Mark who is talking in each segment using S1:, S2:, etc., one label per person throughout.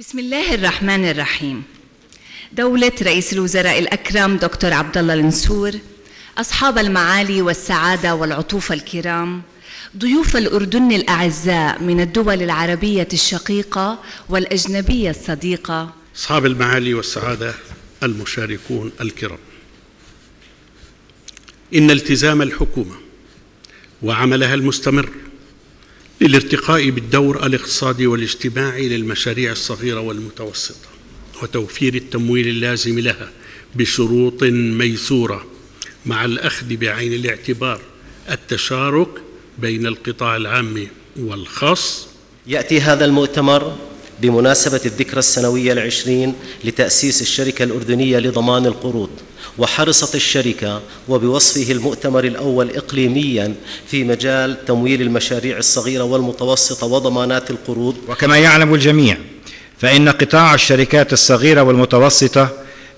S1: بسم الله الرحمن الرحيم. دولة رئيس الوزراء الأكرم دكتور عبد الله النسور أصحاب المعالي والسعادة والعطوف الكرام ضيوف الأردن الأعزاء من الدول العربية الشقيقة والأجنبية الصديقة.
S2: أصحاب المعالي والسعادة المشاركون الكرام. إن التزام الحكومة وعملها المستمر للارتقاء بالدور الاقتصادي والاجتماعي للمشاريع الصغيرة والمتوسطة وتوفير التمويل اللازم لها بشروط ميسورة مع الأخذ بعين الاعتبار التشارك بين القطاع العام والخاص.
S3: يأتي هذا المؤتمر بمناسبة الذكرى السنوية العشرين لتأسيس الشركة الأردنية لضمان القروض وحرصت الشركة وبوصفه المؤتمر الأول إقليميا في مجال تمويل المشاريع الصغيرة والمتوسطة وضمانات القروض.
S4: وكما يعلم الجميع فإن قطاع الشركات الصغيرة والمتوسطة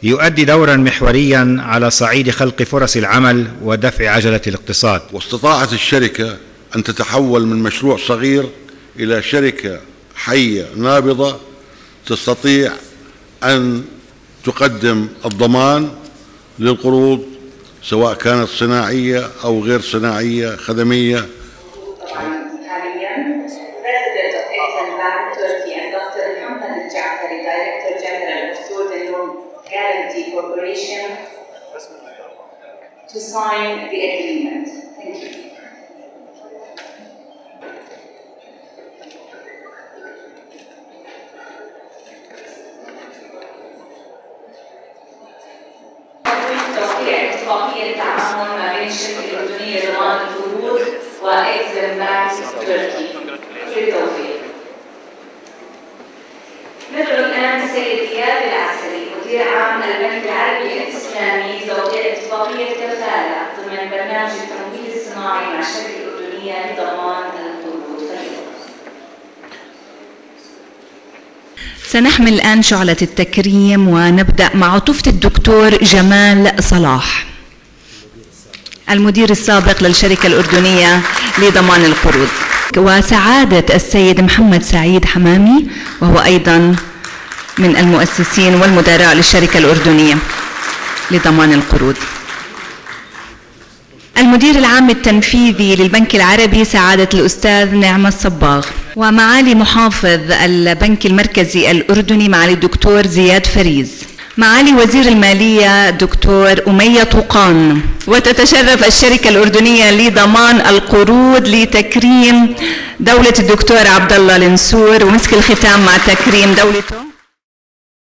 S4: يؤدي دورا محوريا على صعيد خلق فرص العمل ودفع عجلة الاقتصاد.
S5: واستطاعت الشركة أن تتحول من مشروع صغير إلى شركة حية نابضة تستطيع أن تقدم الضمان للقروض سواء كانت صناعية أو غير صناعية خدمية.
S6: توقيع اتفاقية تعاون ما بين الشركة الأردنية لضمان القروض وإكزيم بانك تركي بالتوفيق. ندعو الآن السيد إياد العسكري مدير عام البنك العربي الإسلامي لتوقيع اتفاقية كفالة ضمن برنامج التمويل الصناعي مع الشركة الأردنية لضمان القروض.
S1: سنحمل الآن شعلة التكريم ونبدأ مع عطوفة الدكتور جمال صلاح المدير السابق للشركة الأردنية لضمان القروض. وسعادة السيد محمد سعيد حمامي وهو أيضا من المؤسسين والمدراء للشركة الأردنية لضمان القروض. المدير العام التنفيذي للبنك العربي سعادة الأستاذ نعمة الصباغ. ومعالي محافظ البنك المركزي الأردني معالي الدكتور زياد فريز. معالي وزير المالية دكتور أمية طوقان. وتتشرف الشركة الأردنية لضمان القروض لتكريم دولة الدكتور عبد الله النسور ومسك الختام مع تكريم دولته